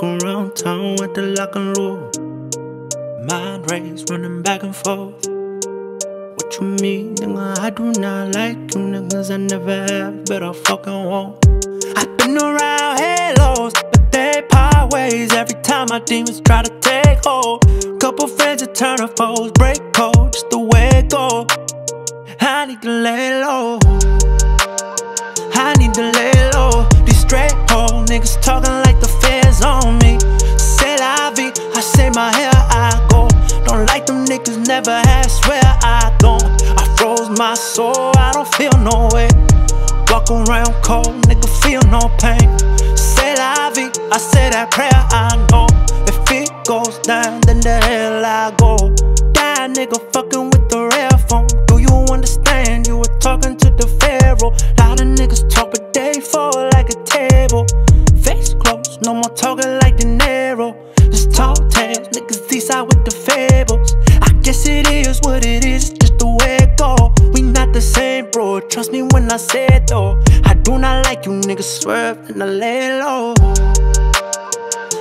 Walk around town with the lock and roll. Mind race running back and forth. What you mean, nigga? I do not like you niggas. I never have, but I fucking won't. I've been around halos, but they part ways every time my demons try to take hold. Couple friends that turn to foes, break code, just the way it go. I need to lay low. Had, swear I don't. I froze my soul, I don't feel no way. Walk around cold, nigga, feel no pain. C'est la vie, I say that prayer, I know. If it goes down, then the hell I go. Die, nigga, fucking with the rare phone. Do you understand? You were talking to the pharaoh. Lot of niggas talk, but they fall like a table. Face closed, no more talking like De Niro. Just tall tales, niggas Aesop with the fables. I guess it is what it is, just the way it go. We not the same, bro. Trust me when I say it though. I do not like you niggas swerve and I lay low.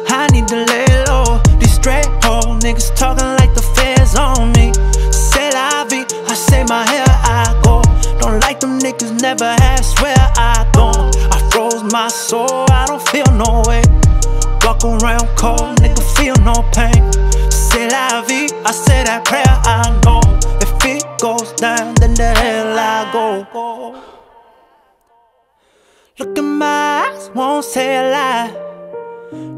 I need to lay low. These straight hole niggas talking like the feds on me. C'est la vie, I say my hair, I go. Don't like them niggas, never had, swear I don't. I froze my soul, I don't feel no way. Walk around cold, nigga, feel no pain. C'est la vie, I say that prayer, I goes down, then the hell I go. Look in my eyes, won't say a lie.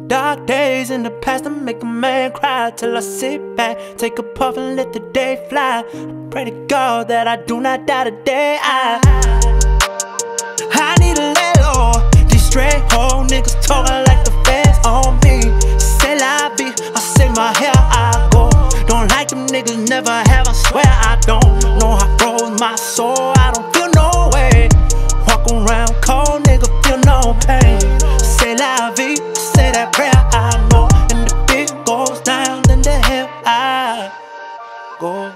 Dark days in the past to make a man cry Till I sit back, take a puff and let the day fly. I pray to God that I do not die today. I, I need a low These straight hole niggas talking like the feds on me. C'est la vie, I say my hair I go. Don't like them niggas, never my soul, I don't feel no way. Walk around cold, nigga, feel no pain. C'est la vie, say that prayer I know. And if it goes down, then the hell I go